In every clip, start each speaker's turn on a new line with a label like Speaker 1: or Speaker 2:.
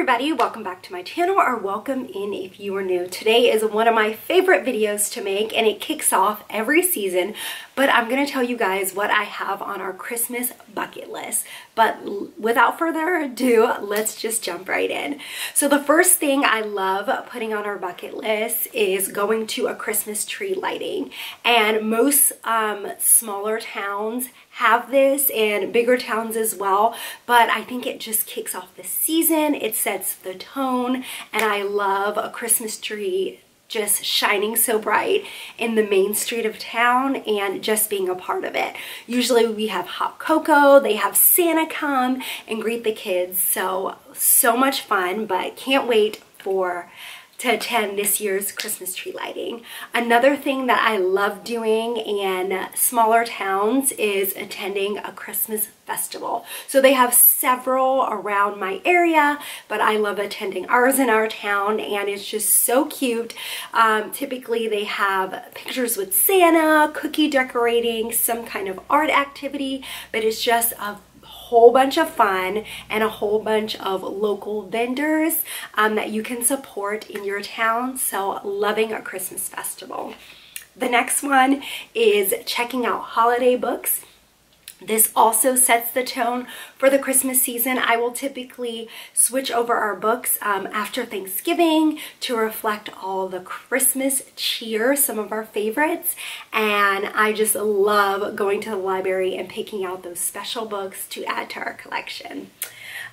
Speaker 1: everybody, welcome back to my channel or welcome in if you are new. Today is one of my favorite videos to make and it kicks off every season, but I'm to tell you guys what I have on our Christmas bucket list. But without further ado, let's just jump right in. So the first thing I love putting on our bucket list is going to a Christmas tree lighting. And most um, smaller towns have this in bigger towns as well but I think it just kicks off the season it sets the tone and I love a Christmas tree just shining so bright in the main street of town and just being a part of it. Usually we have hot cocoa, they have Santa come and greet the kids. So, so much fun, but can't wait for to attend this year's Christmas tree lighting. Another thing that I love doing in smaller towns is attending a Christmas festival. So they have several around my area, but I love attending ours in our town and it's just so cute. Um, typically they have pictures with Santa, cookie decorating, some kind of art activity, but it's just a whole bunch of fun and a whole bunch of local vendors um, that you can support in your town. So loving a Christmas festival. The next one is checking out holiday books. This also sets the tone for the Christmas season. I will typically switch over our books um, after Thanksgiving to reflect all the Christmas cheer, some of our favorites. And I just love going to the library and picking out those special books to add to our collection.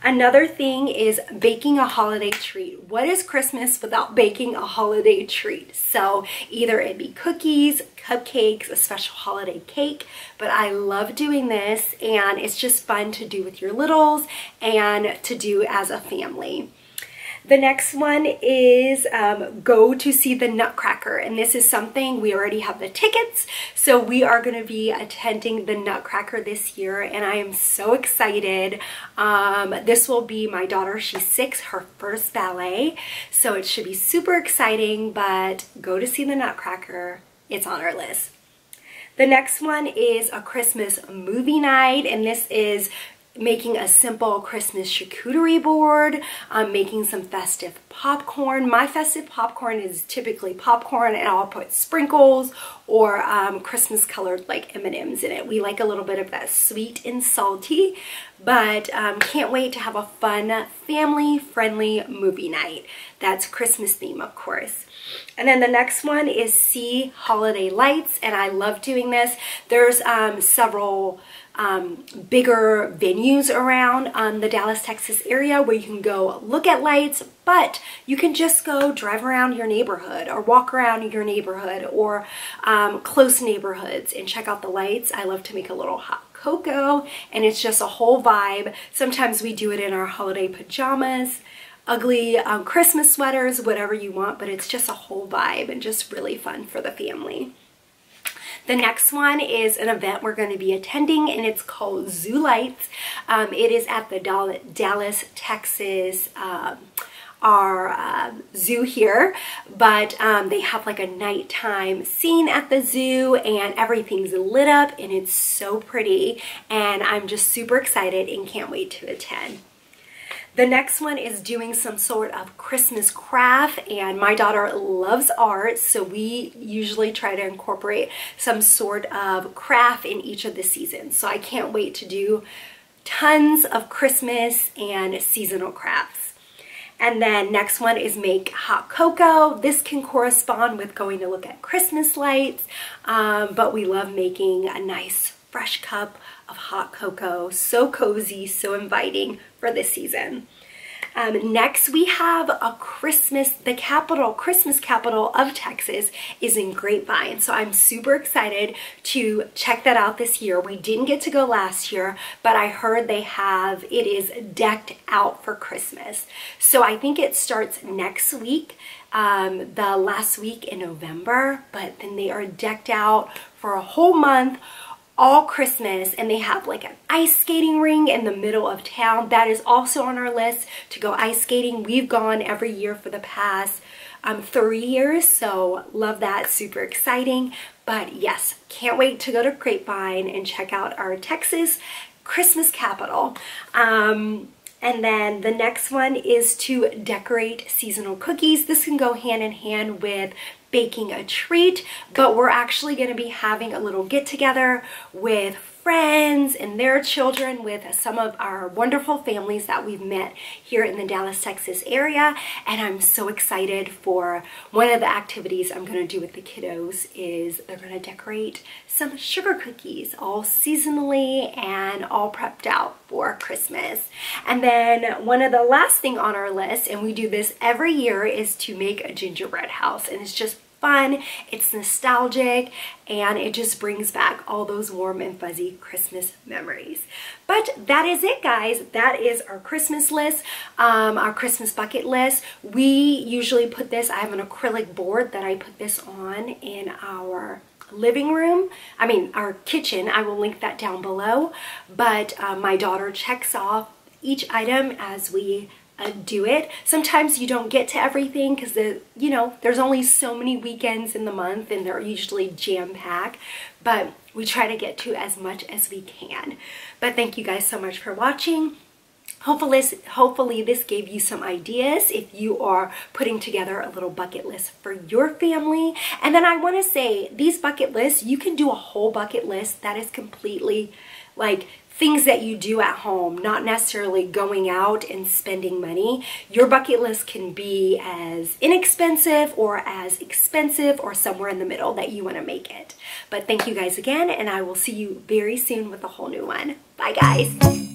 Speaker 1: Another thing is baking a holiday treat. What is Christmas without baking a holiday treat? So either it be cookies, cupcakes, a special holiday cake, but I love doing this and it's just fun to do with your littles and to do as a family. The next one is um, go to see the Nutcracker. And this is something we already have the tickets. So we are going to be attending the Nutcracker this year. And I am so excited. Um, this will be my daughter. She's six, her first ballet. So it should be super exciting. But go to see the Nutcracker. It's on our list. The next one is a Christmas movie night, and this is making a simple Christmas charcuterie board, I'm making some festive popcorn. My festive popcorn is typically popcorn and I'll put sprinkles or um, Christmas colored like M&Ms in it. We like a little bit of that sweet and salty, but um, can't wait to have a fun family friendly movie night. That's Christmas theme, of course. And then the next one is see holiday lights and I love doing this. There's um, several um, bigger venues around um, the Dallas, Texas area where you can go look at lights, but you can just go drive around your neighborhood or walk around your neighborhood or um, close neighborhoods and check out the lights. I love to make a little hot cocoa and it's just a whole vibe. Sometimes we do it in our holiday pajamas ugly um, Christmas sweaters, whatever you want, but it's just a whole vibe and just really fun for the family. The next one is an event we're going to be attending and it's called Zoo Lights. Um, it is at the Dallas, Texas um, our uh, zoo here, but um, they have like a nighttime scene at the zoo and everything's lit up and it's so pretty and I'm just super excited and can't wait to attend. The next one is doing some sort of Christmas craft and my daughter loves art so we usually try to incorporate some sort of craft in each of the seasons. So I can't wait to do tons of Christmas and seasonal crafts. And then next one is make hot cocoa. This can correspond with going to look at Christmas lights, um, but we love making a nice fresh cup of hot cocoa. So cozy, so inviting for this season. Um, next, we have a Christmas, the capital, Christmas capital of Texas is in Grapevine. So I'm super excited to check that out this year. We didn't get to go last year, but I heard they have, it is decked out for Christmas. So I think it starts next week, um, the last week in November, but then they are decked out for a whole month all Christmas and they have like an ice skating ring in the middle of town. That is also on our list to go ice skating. We've gone every year for the past um, three years, so love that, super exciting. But yes, can't wait to go to Grapevine and check out our Texas Christmas capital. Um, And then the next one is to decorate seasonal cookies. This can go hand in hand with baking a treat, but we're actually going to be having a little get together with friends and their children with some of our wonderful families that we've met here in the Dallas, Texas area. And I'm so excited for one of the activities I'm going to do with the kiddos is they're going to decorate some sugar cookies all seasonally and all prepped out for Christmas. And then one of the last thing on our list, and we do this every year, is to make a gingerbread house. And it's just fun, it's nostalgic, and it just brings back all those warm and fuzzy Christmas memories. But that is it, guys. That is our Christmas list, um, our Christmas bucket list. We usually put this, I have an acrylic board that I put this on in our living room, I mean our kitchen, I will link that down below, but uh, my daughter checks off each item as we Uh, do it. Sometimes you don't get to everything because the you know there's only so many weekends in the month and they're usually jam packed. But we try to get to as much as we can. But thank you guys so much for watching. Hopefully, hopefully this gave you some ideas if you are putting together a little bucket list for your family. And then I want to say these bucket lists, you can do a whole bucket list that is completely like things that you do at home, not necessarily going out and spending money. Your bucket list can be as inexpensive or as expensive or somewhere in the middle that you want to make it. But thank you guys again, and I will see you very soon with a whole new one. Bye, guys.